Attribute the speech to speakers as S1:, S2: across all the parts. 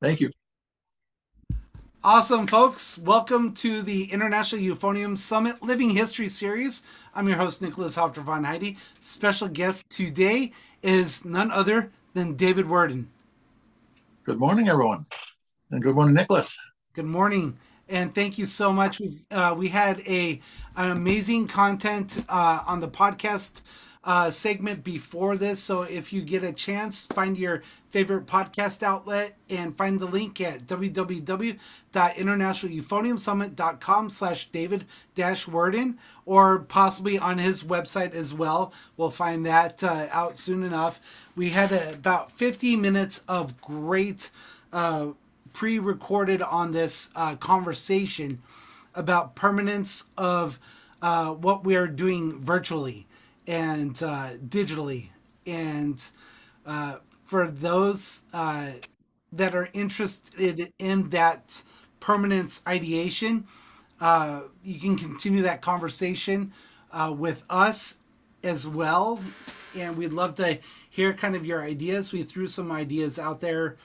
S1: Thank you.
S2: Awesome, folks. Welcome to the International Euphonium Summit Living History Series. I'm your host, Nicholas Haffter von Heide. Special guest today is none other than David Werden.
S1: Good morning, everyone. And good morning, Nicholas.
S2: Good morning. And thank you so much. We've, uh, we had a an amazing content uh, on the podcast uh, segment before this. So if you get a chance, find your favorite podcast outlet and find the link at www.internationaleuphoniumsummit.com slash david dash werden or possibly on his website as well. We'll find that uh, out soon enough. We had about 50 minutes of great uh, pre-recorded on this uh, conversation about permanence of uh, what we are doing virtually and uh, digitally. And uh, for those uh, that are interested in that permanence ideation, uh, you can continue that conversation uh, with us as well. And we'd love to hear kind of your ideas. We threw some ideas out there.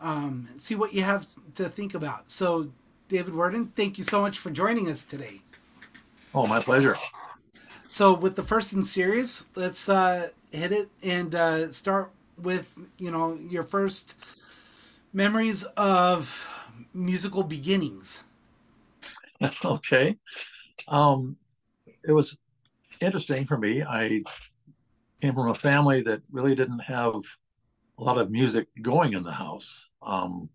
S2: Um, see what you have to think about. So, David Werden, thank you so much for joining us today.
S1: Oh, my pleasure.
S2: So with the first in series, let's uh, hit it and uh, start with you know your first memories of musical beginnings.
S1: okay, um, it was interesting for me. I came from a family that really didn't have a lot of music going in the house. Um,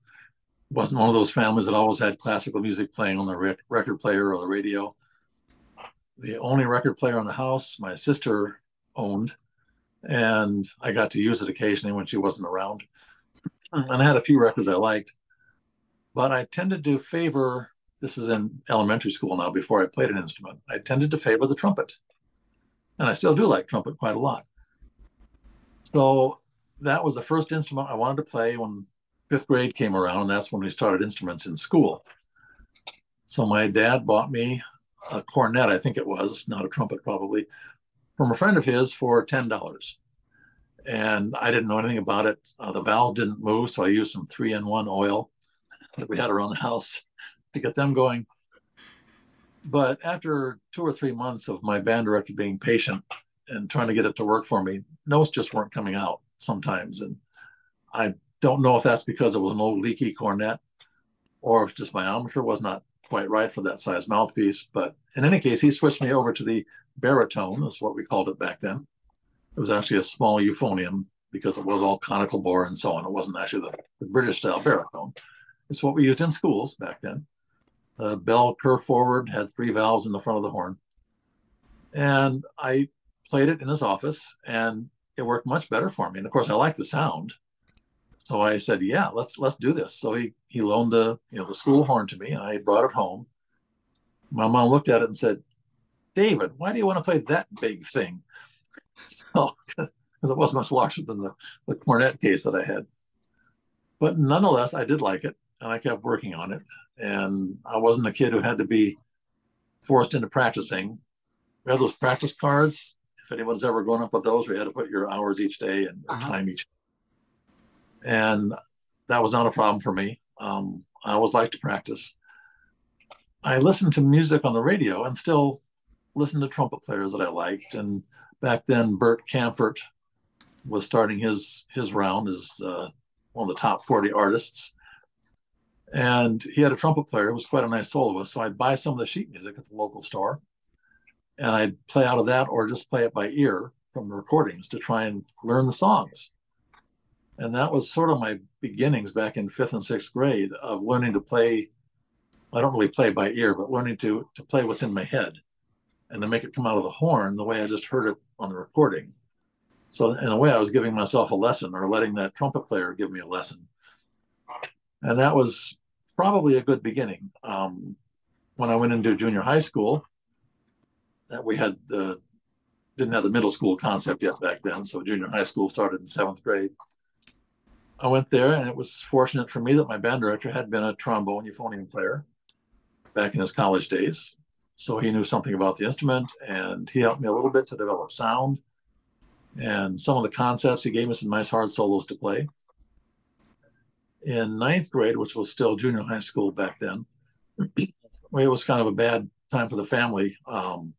S1: wasn't one of those families that always had classical music playing on the rec- record player or the radio the only record player in the house my sister owned, and I got to use it occasionally when she wasn't around. And I had a few records I liked, but I tended to favor. This is in elementary school now. Before I played an instrument, I tended to favor the trumpet, and I still do like trumpet quite a lot. So that was the first instrument I wanted to play when fifth grade came around, and that's when we started instruments in school. So my dad bought me a cornet, I think it was, not a trumpet probably, from a friend of his for $10. And I didn't know anything about it. Uh, the valves didn't move, so I used some three in one oil that we had around the house to get them going. But after two or three months of my band director being patient and trying to get it to work for me, notes just weren't coming out sometimes. And I don't know if that's because it was an old leaky cornet or if just my armature was not quite right for that size mouthpiece. But in any case, he switched me over to the baritone, is what we called it back then. It was actually a small euphonium because it was all conical bore and so on. It wasn't actually the, the British style baritone. It's what we used in schools back then. The bell curved forward, had three valves in the front of the horn. And I played it in his office and it worked much better for me. And of course, I liked the sound. So I said, "Yeah, let's let's do this." So he he loaned the you know the school horn to me, and I brought it home. My mom looked at it and said, "David, why do you want to play that big thing?" So because it was much larger than the the cornet case that I had. But nonetheless, I did like it, and I kept working on it. And I wasn't a kid who had to be forced into practicing. We had those practice cards. If anyone's ever grown up with those, we had to put your hours each day and uh-huh. time each and that was not a problem for me. Um, I always liked to practice. I listened to music on the radio and still listened to trumpet players that I liked. And back then, Bert Kaempfert was starting his his round as uh, one of the top 40 artists. And he had a trumpet player who was quite a nice soloist. So I'd buy some of the sheet music at the local store and I'd play out of that or just play it by ear from the recordings to try and learn the songs and that was sort of my beginnings back in fifth and sixth grade of learning to play i don't really play by ear but learning to to play what's in my head and to make it come out of the horn the way i just heard it on the recording. So in a way i was giving myself a lesson or letting that trumpet player give me a lesson. And that was probably a good beginning. Um, when i went into junior high school that we had the didn't have the middle school concept yet back then. So junior high school started in seventh grade I went there, and it was fortunate for me that my band director had been a trombone euphonium player back in his college days. So he knew something about the instrument, and he helped me a little bit to develop sound and some of the concepts. He gave me some nice hard solos to play. in ninth grade, which was still junior high school back then, it was kind of a bad time for the family. Um,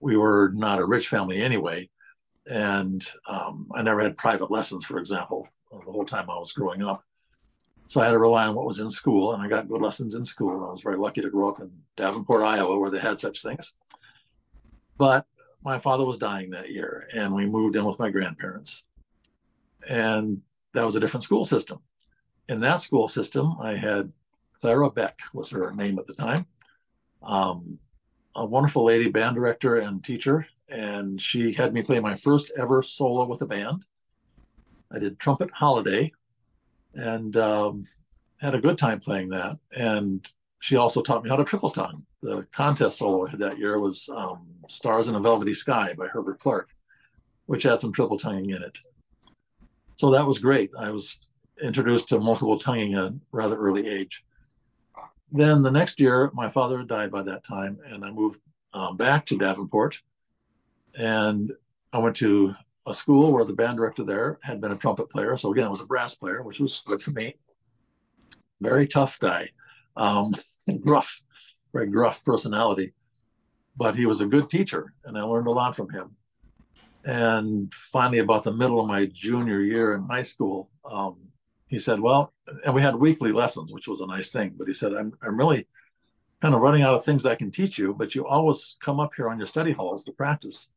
S1: we were not a rich family anyway, and um, I never had private lessons, for example, the whole time I was growing up. So I had to rely on what was in school, and I got good lessons in school. I was very lucky to grow up in Davenport, Iowa, where they had such things. But my father was dying that year, and we moved in with my grandparents. And that was a different school system. In that school system, I had Clara Beck was her name at the time, um, a wonderful lady, band director and teacher, and she had me play my first ever solo with a band. I did Trumpet Holiday, and um, had a good time playing that. And she also taught me how to triple tongue. The contest solo I had that year was um, "Stars in a Velvety Sky" by Herbert Clarke, which had some triple tonguing in it. So that was great. I was introduced to multiple tonguing at a rather early age. Then the next year, my father died by that time, and I moved um, back to Davenport. And I went to a school where the band director there had been a trumpet player. So again, it was a brass player, which was good for me. Very tough guy, um, gruff, very gruff personality, but he was a good teacher, and I learned a lot from him. And finally, about the middle of my junior year in high school, um, he said, "Well," and we had weekly lessons, which was a nice thing. But he said, "I'm I'm really kind of running out of things I can teach you, but you always come up here on your study halls to practice."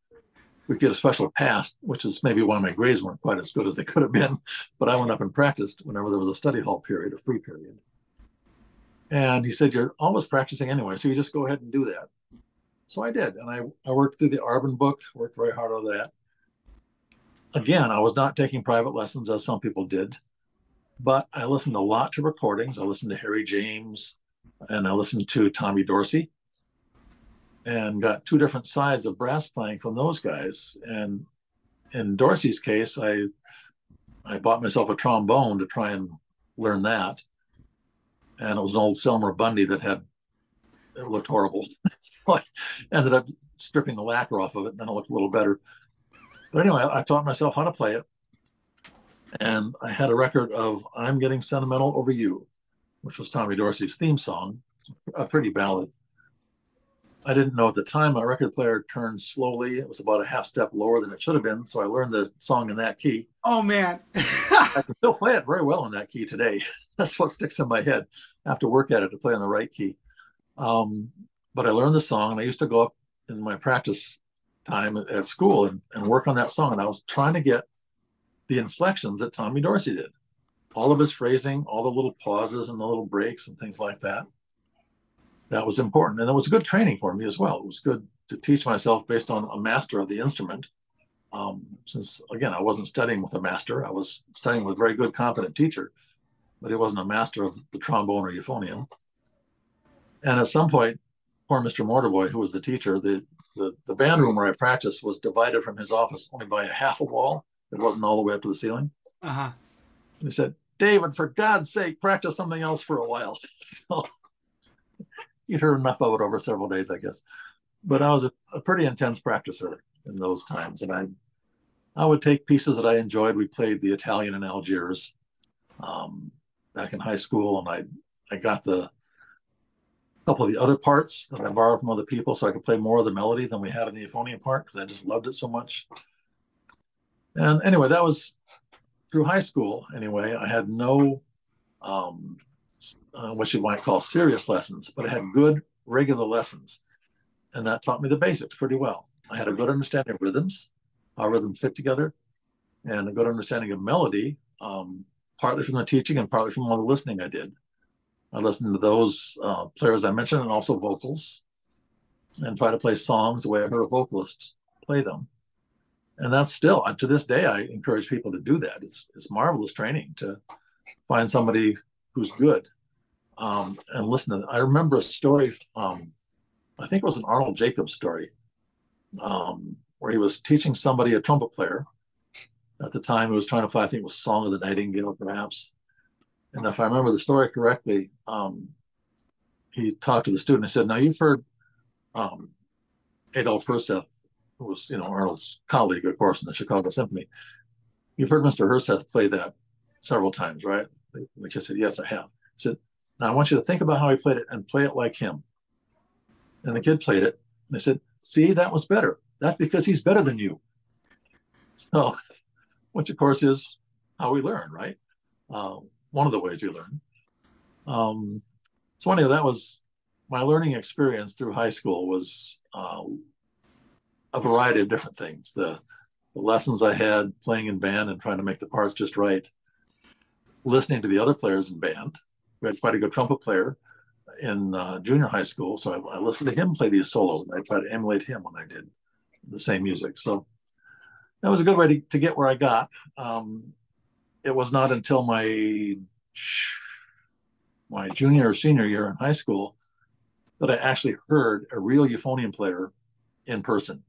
S1: We get a special pass, which is maybe why my grades weren't quite as good as they could have been. But I went up and practiced whenever there was a study hall period, a free period. And he said, You're always practicing anyway, so you just go ahead and do that. So I did. And I, I worked through the Arban book, worked very hard on that. Again, I was not taking private lessons as some people did, but I listened a lot to recordings. I listened to Harry James and I listened to Tommy Dorsey and got two different sides of brass playing from those guys. And in Dorsey's case, I I bought myself a trombone to try and learn that. And it was an old Selmer Bundy that had it looked horrible. so I ended up stripping the lacquer off of it, and then it looked a little better. But anyway, I taught myself how to play it. And I had a record of I'm Getting Sentimental Over You, which was Tommy Dorsey's theme song, a pretty ballad. I didn't know at the time my record player turned slowly. It was about a half step lower than it should have been. So I learned the song in that key.
S2: Oh, man.
S1: I can still play it very well in that key today. That's what sticks in my head. I have to work at it to play on the right key. Um, but I learned the song and I used to go up in my practice time at school and, and work on that song. And I was trying to get the inflections that Tommy Dorsey did. All of his phrasing, all the little pauses and the little breaks and things like that that was important. And it was good training for me as well. It was good to teach myself based on a master of the instrument. Um, since again, I wasn't studying with a master, I was studying with a very good, competent teacher, but he wasn't a master of the trombone or euphonium. And at some point, poor Mr. Mortarboy, who was the teacher, the, the, the band room where I practiced was divided from his office only by a half a wall. It wasn't all the way up to the ceiling. Uh-huh. He said, David, for God's sake, practice something else for a while. you heard enough of it over several days, I guess. But I was a, a pretty intense practicer in those times, and I I would take pieces that I enjoyed. We played the Italian in Algiers um, back in high school, and I I got the couple of the other parts that I borrowed from other people, so I could play more of the melody than we had in the euphonium part because I just loved it so much. And anyway, that was through high school. Anyway, I had no um, uh, what you might call serious lessons, but I had good regular lessons. And that taught me the basics pretty well. I had a good understanding of rhythms, how rhythms fit together, and a good understanding of melody, um, partly from the teaching and partly from all the listening I did. I listened to those uh, players I mentioned and also vocals and try to play songs the way I heard a vocalist play them. And that's still, to this day, I encourage people to do that. It's, it's marvelous training to find somebody who's good um, and listen to. I remember a story. Um, I think it was an Arnold Jacobs story, um, where he was teaching somebody a trumpet player. At the time, he was trying to play. I think it was "Song of the Nightingale," perhaps. And if I remember the story correctly, um, he talked to the student and said, "Now you've heard um, Adolph Herseth, who was you know Arnold's colleague, of course, in the Chicago Symphony. You've heard Mr. Herseth play that several times, right? The kid said, Yes, I have. He said, Now I want you to think about how he played it and play it like him. And the kid played it. And they said, See, that was better. That's because he's better than you. So, which of course is how we learn, right? Uh, one of the ways we learn. Um, so anyway, that was my learning experience through high school was uh, a variety of different things. The, the lessons I had playing in band and trying to make the parts just right, listening to the other players in band. We had quite a good trumpet player in uh, junior high school, so I, I, listened to him play these solos, and I tried to emulate him when I did the same music. So that was a good way to, to get where I got. Um, it was not until my my junior or senior year in high school that I actually heard a real euphonium player in person.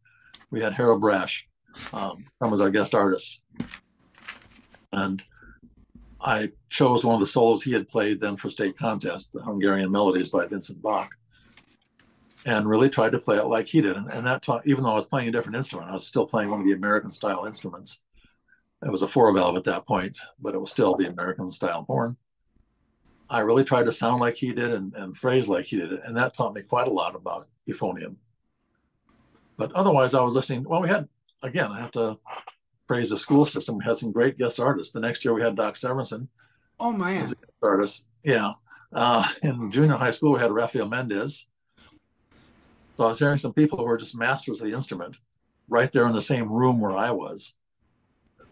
S1: We had Harold Brasch um, come as our guest artist. And I chose one of the solos he had played then for state contest, the Hungarian Melodies by Vincent Bach, and really tried to play it like he did. And, and that taught, even though I was playing a different instrument, I was still playing one of the American style instruments. It was a four valve at that point, but it was still the American style horn. I really tried to sound like he did and, and phrase like he did. And that taught me quite a lot about euphonium. But otherwise, I was listening. Well, we had, again, I have to praise the school system. We had some great guest artists. The next year, we had Doc Severinsen.
S2: Oh, man.
S1: artist. Yeah. Uh, in junior high school, we had Rafael Mendez. So I was hearing some people who were just masters of the instrument right there in the same room where I was,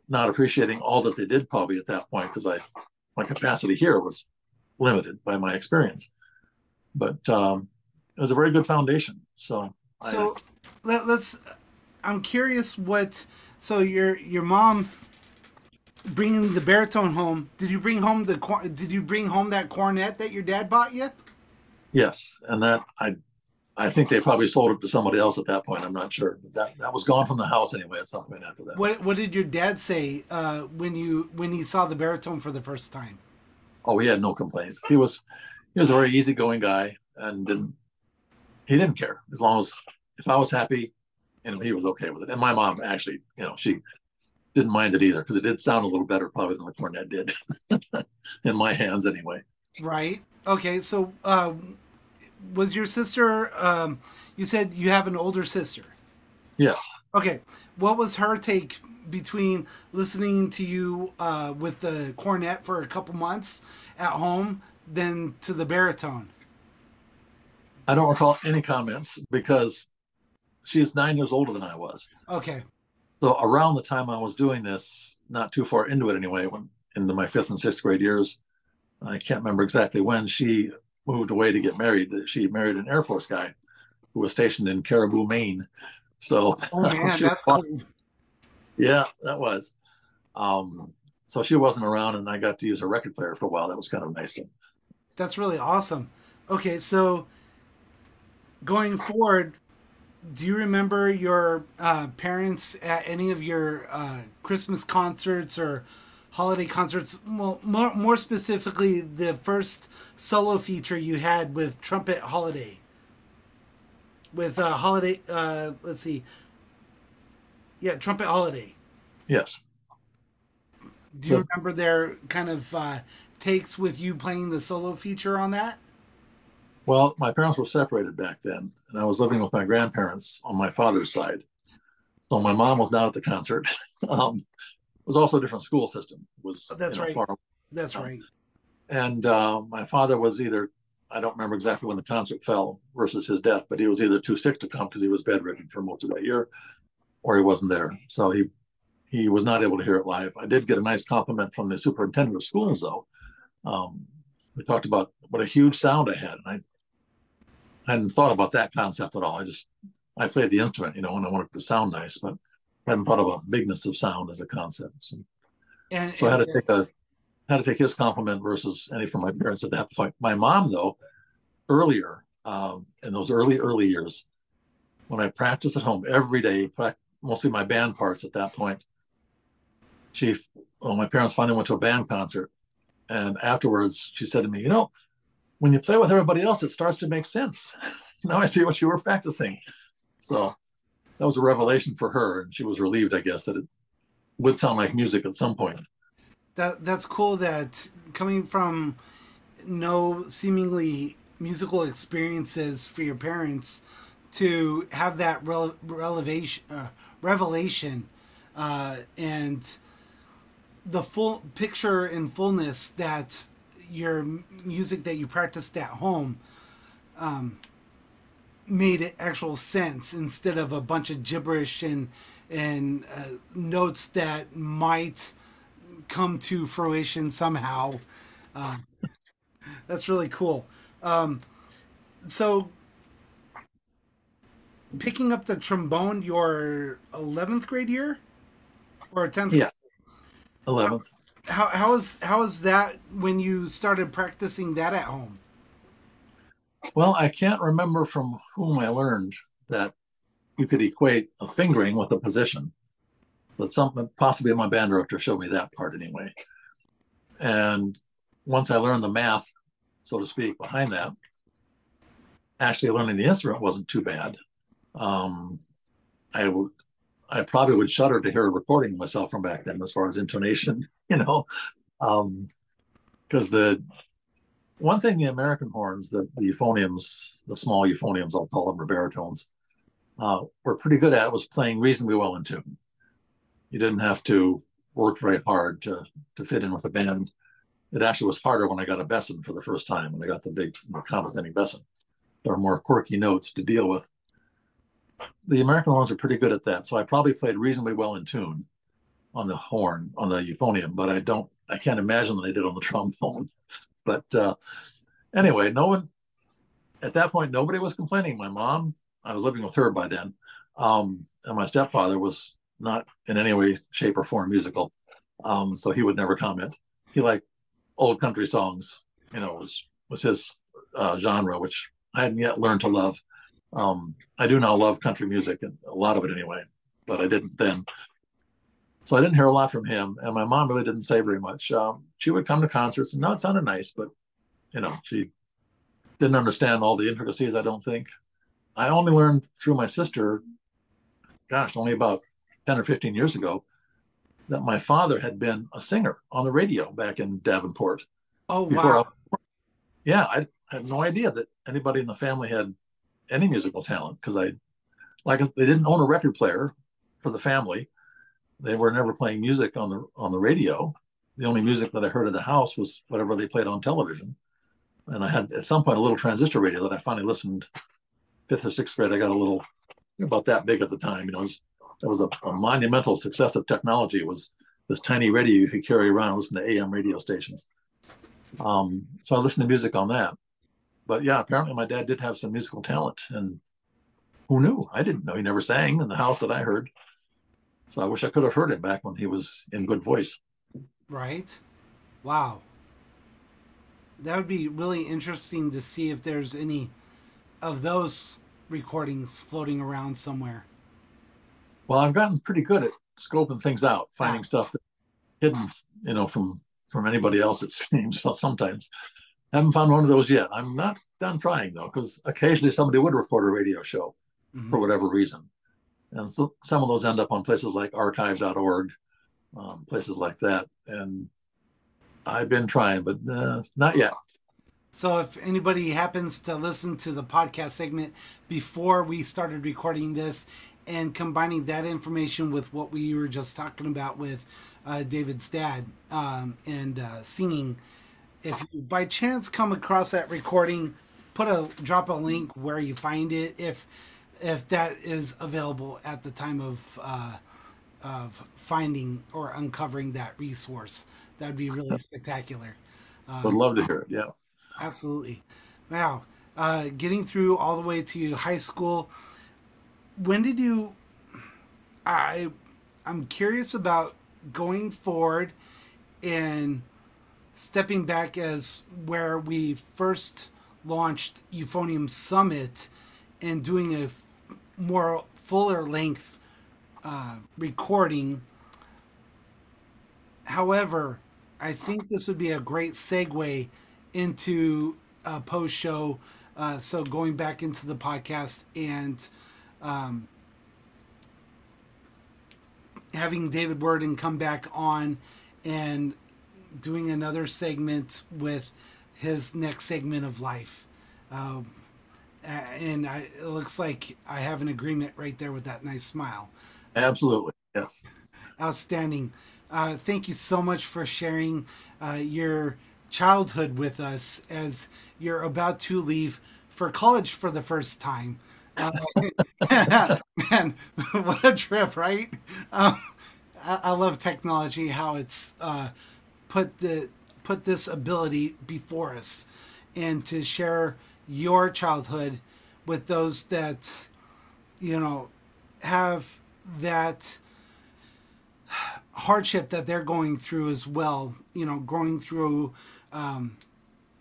S1: not appreciating all that they did probably at that point because I my capacity here was limited by my experience. But um, it was a very good foundation. So
S2: so I, let, us I'm curious what so your your mom bringing the baritone home. Did you bring home the did you bring home that cornet that your dad bought you?
S1: Yes, and that I I think they probably sold it to somebody else at that point. I'm not sure. But that that was gone from the house anyway at some point after that.
S2: What What did your dad say uh, when you when he saw the baritone for the first time?
S1: Oh, he had no complaints. He was he was a very easygoing guy and didn't he didn't care as long as if I was happy, know, he was okay with it. And my mom actually, you know, she didn't mind it either because it did sound a little better probably than the cornet did in my hands anyway.
S2: Right. Okay. So uh, was your sister? Um, you said you have an older sister.
S1: Yes.
S2: Okay. What was her take between listening to you uh, with the cornet for a couple months at home then to the baritone?
S1: I don't recall any comments because she's nine years older than I was.
S2: Okay.
S1: So around the time I was doing this, not too far into it anyway, when into my fifth and sixth grade years, I can't remember exactly when she moved away to get married. She married an Air Force guy who was stationed in Caribou, Maine. So,
S2: oh man, that's cool.
S1: Yeah, that was. Um, so she wasn't around, and I got to use a record player for a while. That was kind of nice.
S2: That's really awesome. Okay, so going forward, do you remember your uh, parents at any of your uh, Christmas concerts or holiday concerts? Well, more, more specifically, the first solo feature you had with Trumpet Holiday. With uh, Holiday, uh, let's see. Yeah, Trumpet Holiday.
S1: Yes.
S2: Do you remember their kind of uh, takes with you playing the solo feature on that?
S1: Well, my parents were separated back then, and I was living with my grandparents on my father's side. So my mom was not at the concert. um, it was also a different school system. It was
S2: that's you know, right. Far, that's um, right.
S1: And uh, my father was either I don't remember exactly when the concert fell versus his death, but he was either too sick to come because he was bedridden for most of that year, or he wasn't there. So he he was not able to hear it live. I did get a nice compliment from the superintendent of schools, though. Um, we talked about what a huge sound I had, and I I hadn't thought about that concept at all. I just I played the instrument, you know, and I wanted it to sound nice, but I hadn't thought about bigness of sound as a concept. So, and, so I had to take a had to take his compliment versus any from my parents at that fight. My mom, though, earlier um, in those early early years, when I practiced at home every day, mostly my band parts at that point. She, well, my parents finally went to a band concert, and afterwards she said to me, "You know, when you play with everybody else, it starts to make sense. now I see what you were practicing. So that was a revelation for her, and she was relieved, I guess, that it would sound like music at some point.
S2: that that's cool that coming from no seemingly musical experiences for your parents to have that revelation uh, revelation uh, and the full picture and fullness that your music that you practiced at home um, made actual sense instead of a bunch of gibberish and and uh, notes that might come to fruition somehow. Uh, that's really cool. Um, so, picking up the trombone, your eleventh grade year or tenth?
S1: Yeah, eleventh.
S2: How how is how is that when you started practicing that at home?
S1: Well, I can't remember from whom I learned that you could equate a fingering with a position, but some possibly my band director showed me that part anyway. And once I learned the math, so to speak, behind that, actually learning the instrument wasn't too bad. Um, I would, I probably would shudder to hear a recording of myself from back then, as far as intonation, you know, because um, the one thing the American horns, the, the euphoniums, the small euphoniums, I'll call them, or baritones, uh, were pretty good at was playing reasonably well in tune. You didn't have to work very hard to, to fit in with the band. It actually was harder when I got a Besson for the first time, when I got the big you know, compensating Besson. There are more quirky notes to deal with. The American ones are pretty good at that. So I probably played reasonably well in tune on the horn, on the euphonium, but I don't, I can't imagine that I did on the trombone. But uh, anyway, no one at that point, nobody was complaining. My mom, I was living with her by then, um, and my stepfather was not in any way, shape, or form musical, um, so he would never comment. He liked old country songs, you know, was was his uh, genre, which I hadn't yet learned to love. Um, I do now love country music, and a lot of it anyway, but I didn't then. So I didn't hear a lot from him, and my mom really didn't say very much. Um, she would come to concerts, and no, it sounded nice, but you know, she didn't understand all the intricacies. I don't think. I only learned through my sister. Gosh, only about ten or fifteen years ago, that my father had been a singer on the radio back in Davenport.
S2: Oh wow! I,
S1: yeah, I had no idea that anybody in the family had any musical talent because I, like, they didn't own a record player for the family they were never playing music on the on the radio. The only music that I heard at the house was whatever they played on television. And I had at some point a little transistor radio that I finally listened. Fifth or sixth grade, I got a little about that big at the time. You know, it was, that was a, a monumental success of technology. It was this tiny radio you could carry around and listen to AM radio stations. Um, so I listened to music on that. But yeah, apparently my dad did have some musical talent, and who knew? I didn't know. He never sang in the house that I heard. So I wish I could have heard it back when he was in good voice.
S2: Right. Wow. That would be really interesting to see if there's any of those recordings floating around somewhere.
S1: Well, I've gotten pretty good at scoping things out, finding stuff that hidden, you know, from from anybody else. It seems so sometimes. I haven't found one of those yet. I'm not done trying though, because occasionally somebody would record a radio show mm-hmm. for whatever reason. And so some of those end up on places like archive.org, um, places like that. And I've been trying, but uh, not yet.
S2: So if anybody happens to listen to the podcast segment before we started recording this and combining that information with what we were just talking about with uh, David's dad um, and uh, singing, if you by chance come across that recording, put a drop a link where you find it. If if that is available at the time of uh, of finding or uncovering that resource. That would be really spectacular.
S1: Um, Would love to hear it. Yeah,
S2: absolutely. Wow, uh, getting through all the way to high school. When did you? I I'm curious about going forward and stepping back as where we first launched Euphonium Summit and doing a more fuller length uh, recording. However, I think this would be a great segue into a post show. Uh, so going back into the podcast and um, having David Werden come back on and doing another segment with his next segment of life. Um, and I, it looks like I have an agreement right there with that nice smile.
S1: Absolutely. Yes.
S2: Outstanding. Uh, thank you so much for sharing uh, your childhood with us as you're about to leave for college for the first time. Uh, man, what a trip, right? Um, I, I, love technology, how it's uh, put the put this ability before us, and to share your childhood with those that you know have that hardship that they're going through as well. You know, going through, um,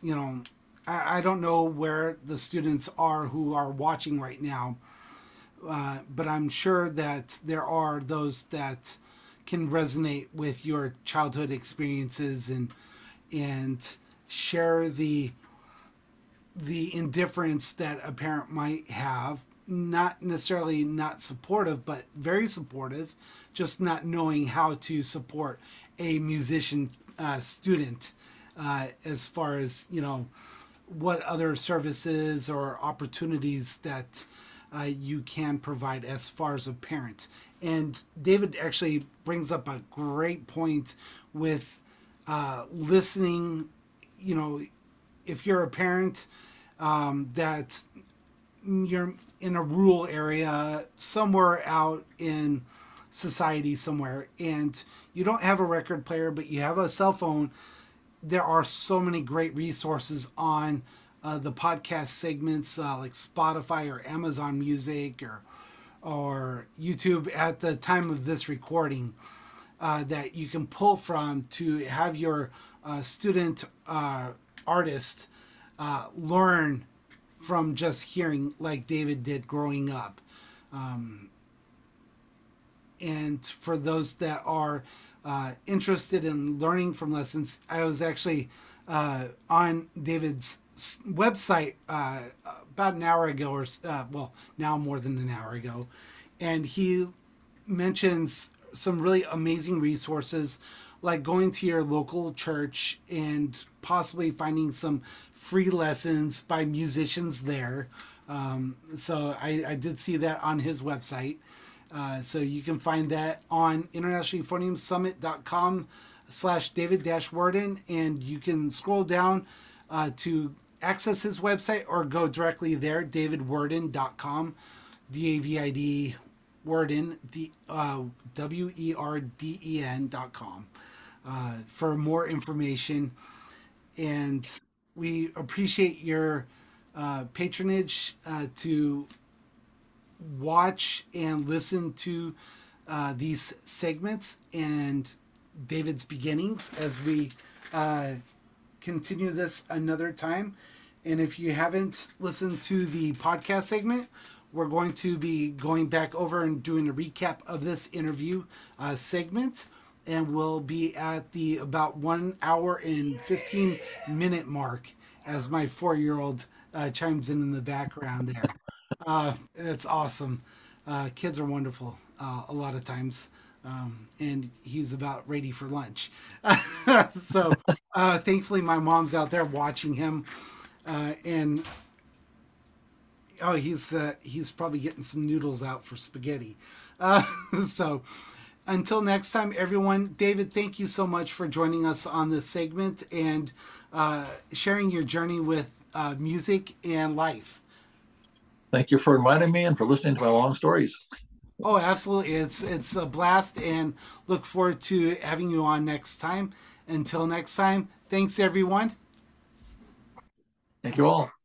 S2: you know, I, I, don't know where the students are who are watching right now, uh, but I'm sure that there are those that can resonate with your childhood experiences and and share the the indifference that a parent might have not necessarily not supportive but very supportive just not knowing how to support a musician uh, student uh, as far as you know what other services or opportunities that uh, you can provide as far as a parent. And david actually brings up a great point with uh, listening you know if you're a parent um, that you're in a rural area somewhere out in society somewhere and you don't have a record player but you have a cell phone there are so many great resources on uh, the podcast segments uh, like spotify or amazon music or or youtube at the time of this recording uh, that you can pull from to have your uh, student uh, artist uh, learn from just hearing like david did growing up. Um, and for those that are interested in learning from lessons, I was actually uh, on David's website uh, about an hour ago, or uh, well, now more than an hour ago, and he mentions some really amazing resources like going to your local church and possibly finding some free lessons by musicians there. Um, so I, I, did see that on his website. Uh, so you can find that on internationaleuphoniumsummit.com slash david dash werden and you can scroll down uh, to access his website or go directly there davidwerden.com d-a-v-i-d werden d uh, w-e-r-d-e-n dot com uh, for more information. And we appreciate your uh, patronage uh, to watch and listen to uh, these segments and David's beginnings as we uh, continue this another time. And if you haven't listened to the podcast segment, we're going to be going back over and doing a recap of this interview uh, segment. And we'll be at the about one hour and 15 minute mark as my four year old uh, chimes in in the background there. Uh, it's awesome. Uh, kids are wonderful uh, a lot of times. Um, and he's about ready for lunch. so uh, thankfully, my mom's out there watching him. Uh, and oh, he's uh, he's probably getting some noodles out for spaghetti. Uh, so until next time, everyone, David, thank you so much for joining us on this segment and uh, sharing your journey with uh, music and life.
S1: Thank you for inviting me and for listening to my long stories.
S2: Oh, absolutely. It's it's a blast and look forward to having you on next time. Until next time, thanks everyone.
S1: Thank you all.